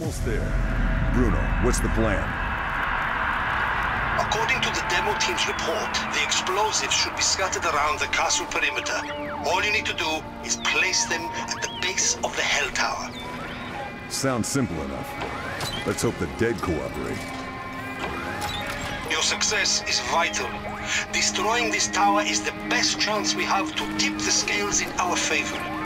Almost there. Bruno, what's the plan? According to the demo team's report, the explosives should be scattered around the castle perimeter. All you need to do is place them at the base of the Hell Tower. Sounds simple enough. Let's hope the dead cooperate. Your success is vital. Destroying this tower is the best chance we have to tip the scales in our favor.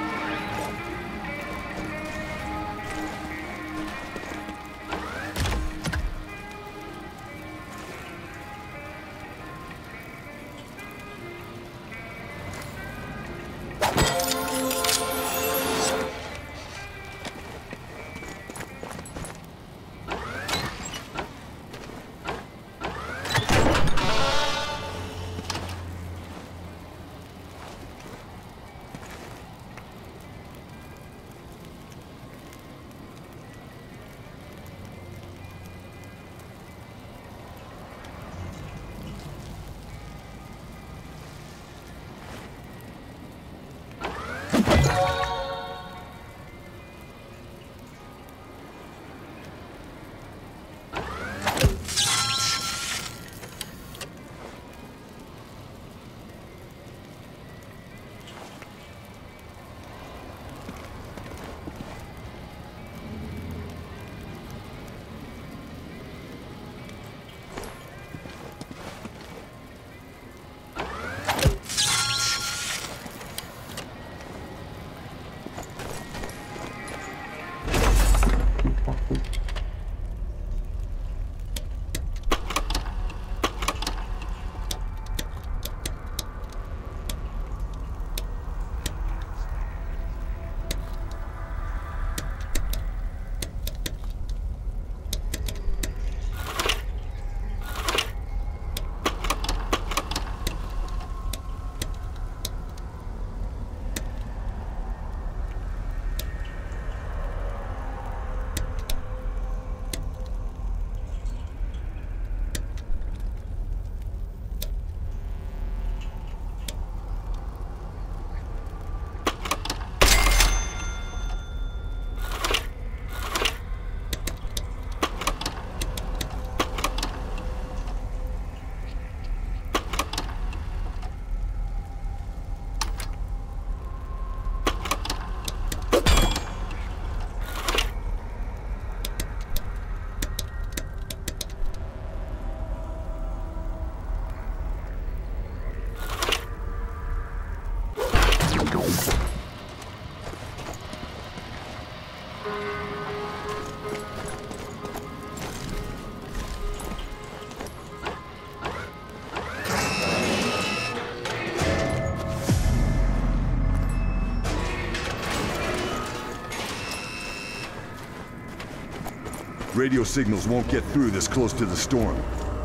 Radio signals won't get through this close to the storm.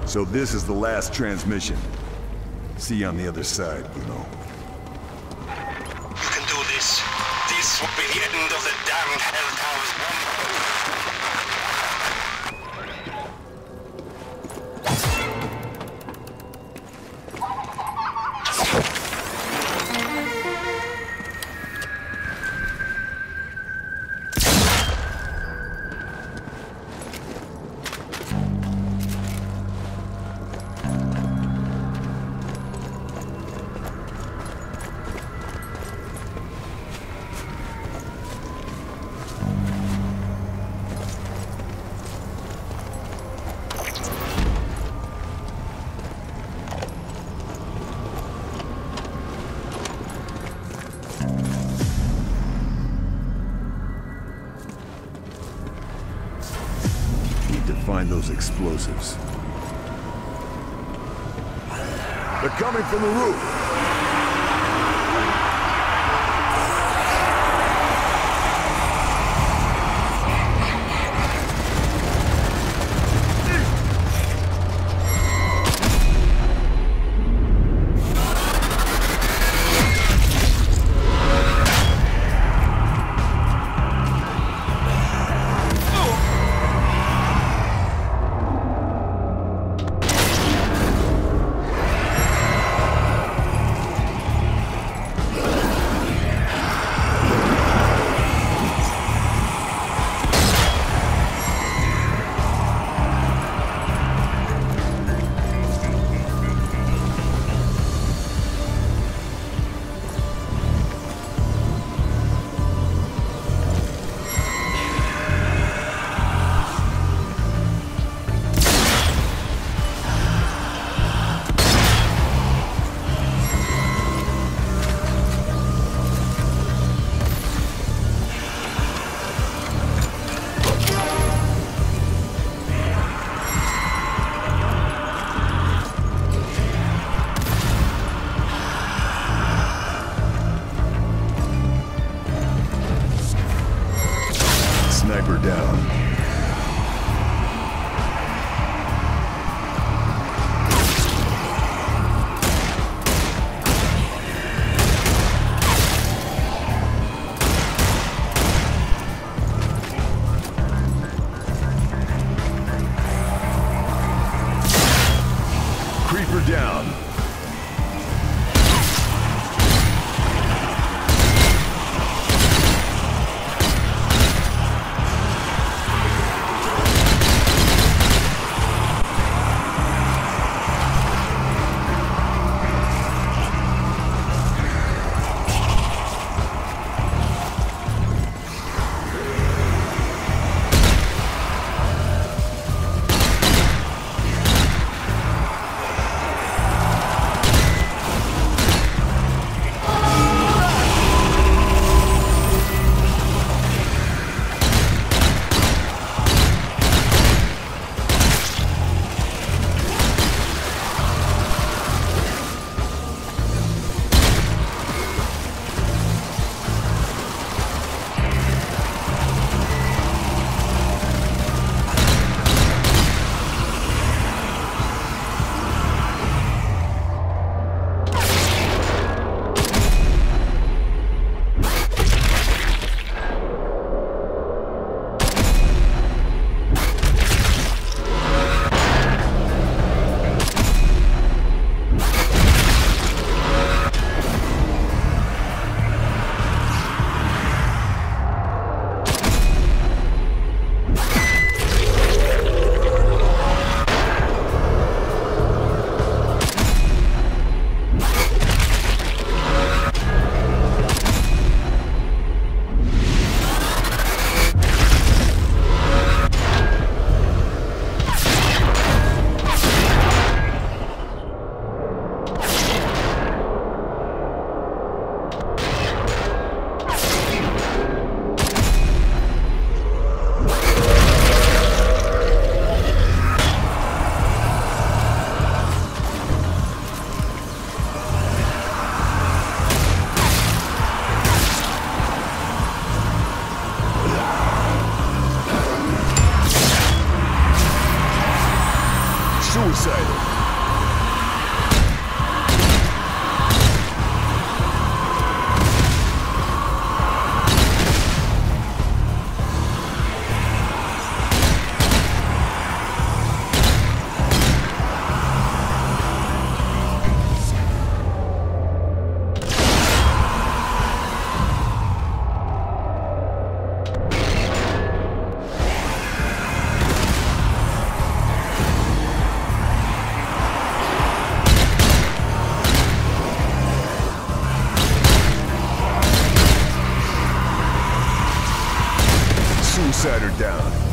So this is the last transmission. See you on the other side, Bruno. You can do this. This will be the end of the damned Suicider down.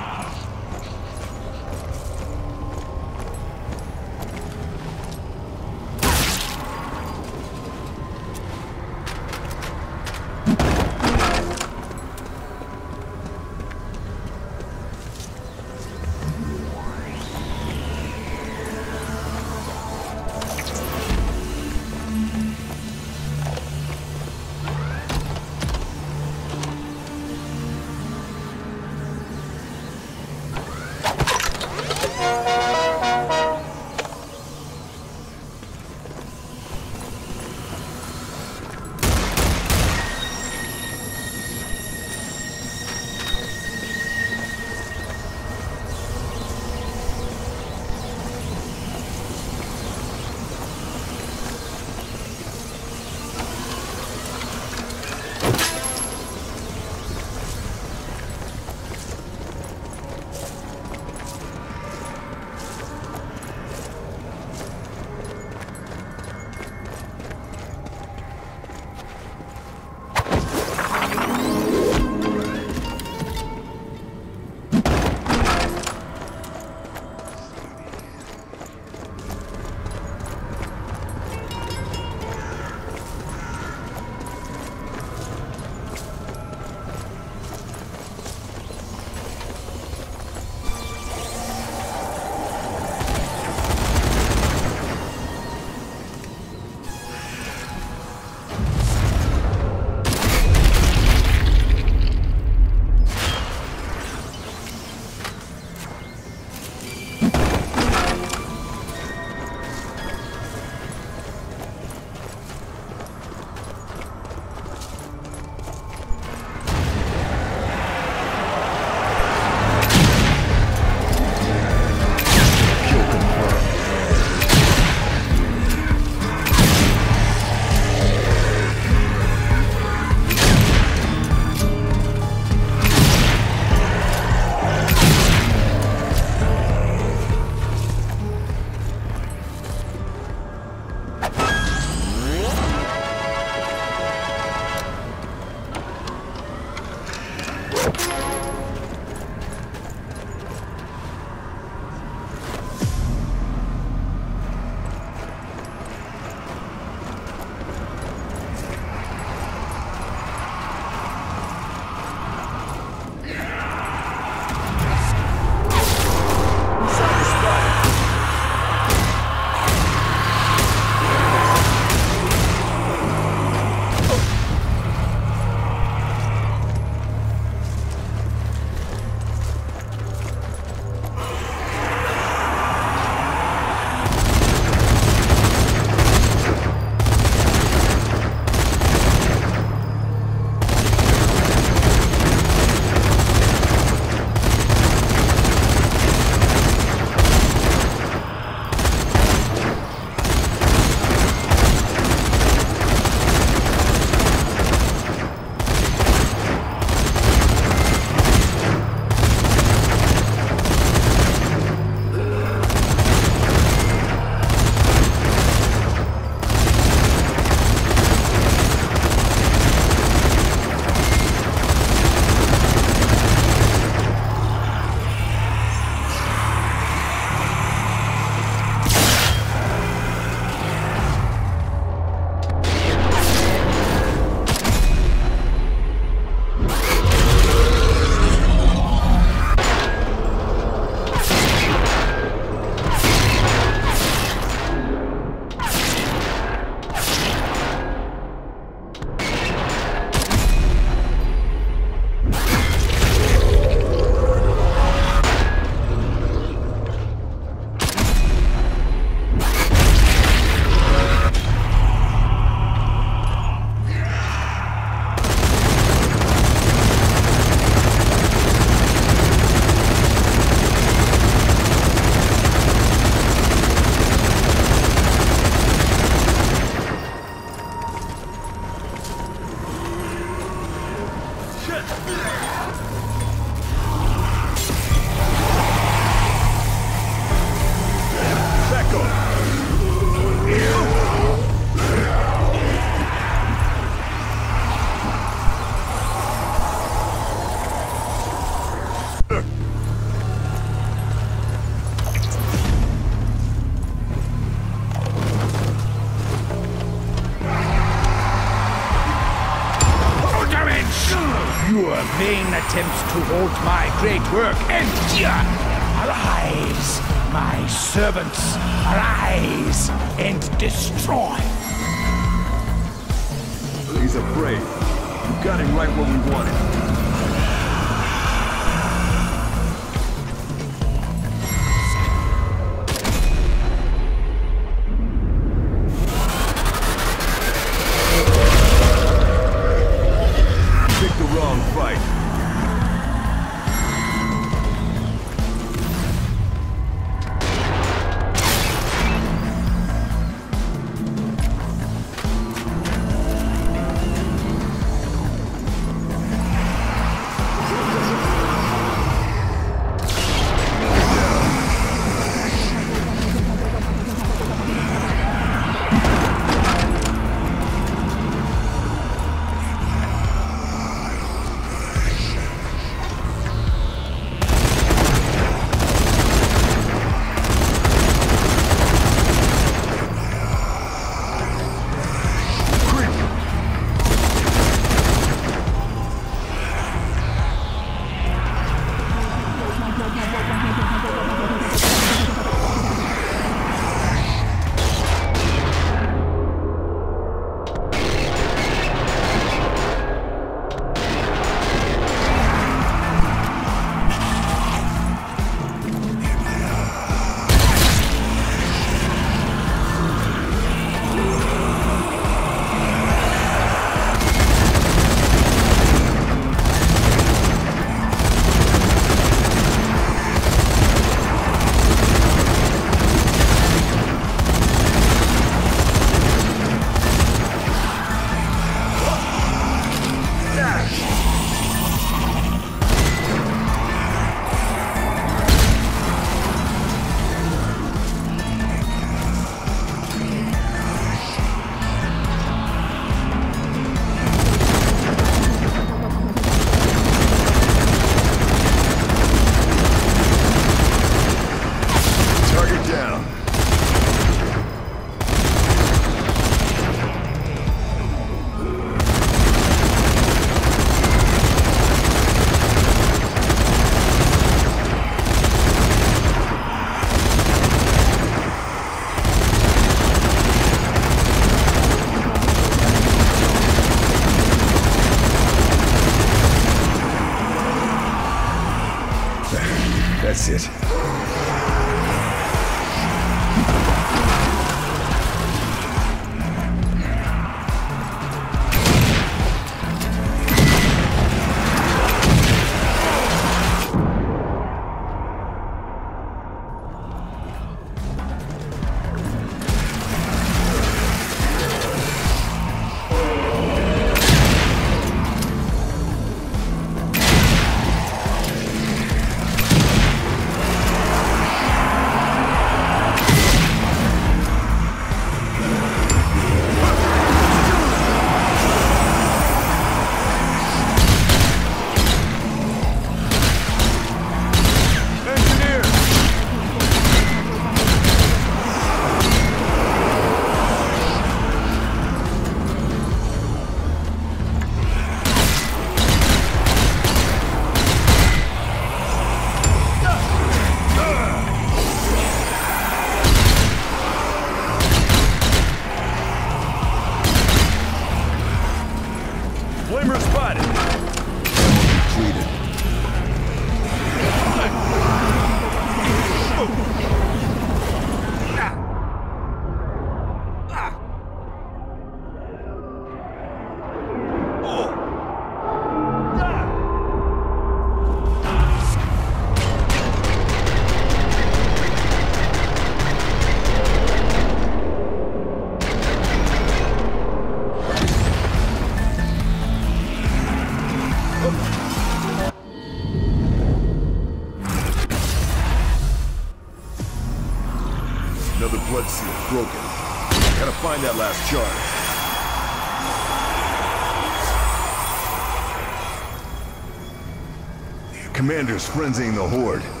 Commander's frenzying the Horde.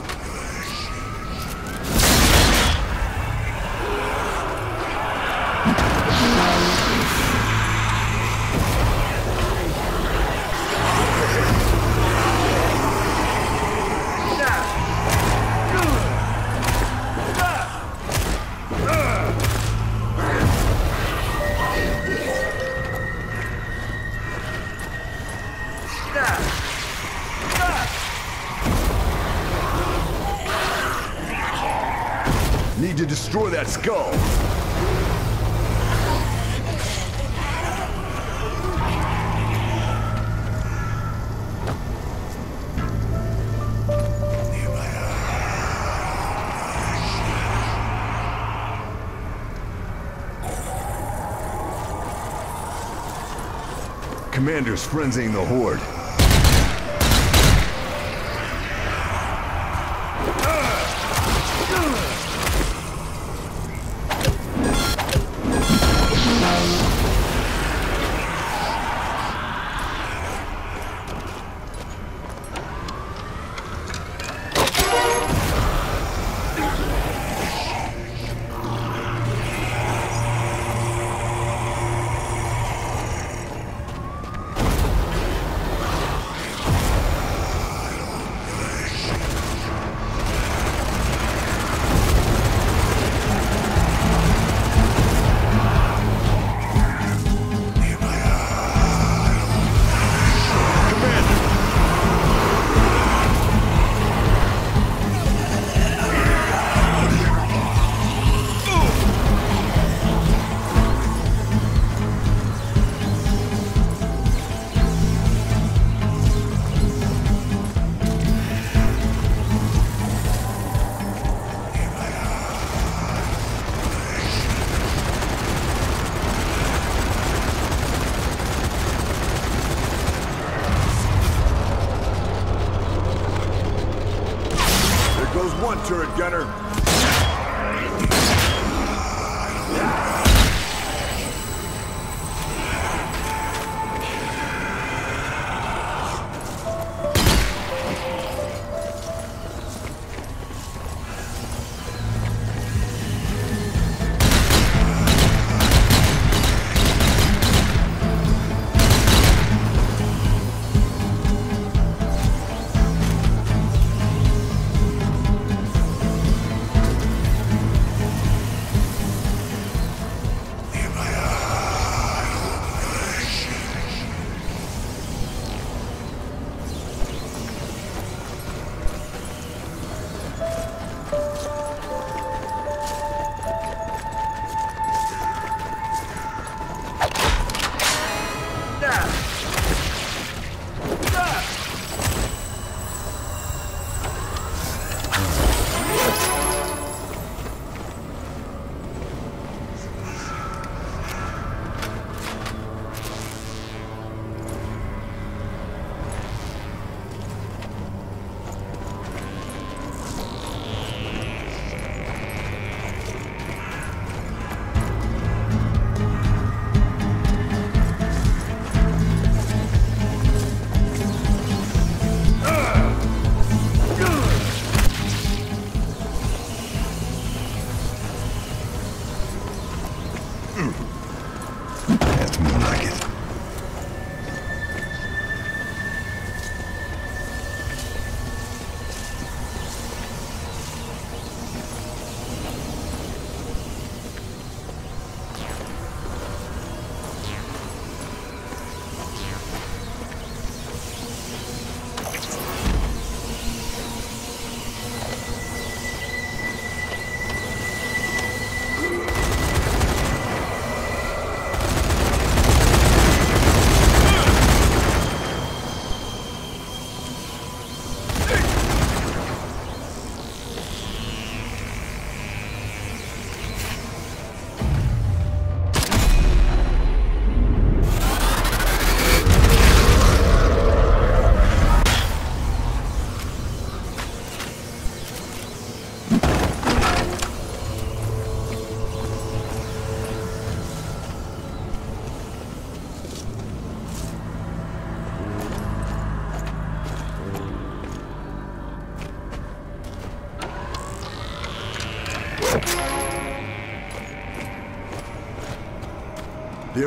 That skull. Commander's frenzying the Horde. One turret gunner.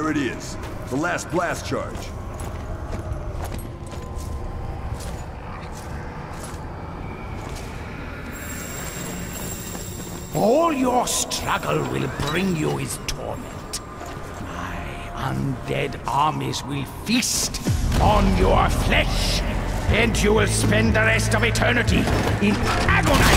There it is. The last blast charge. All your struggle will bring you is torment. My undead armies will feast on your flesh, and you will spend the rest of eternity in agonizing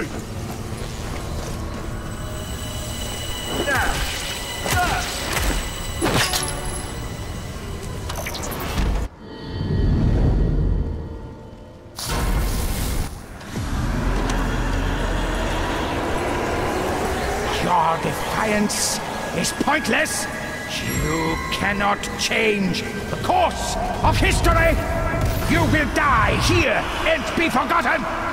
moving! Your defiance is pointless! You cannot change the course of history! You will die here and be forgotten!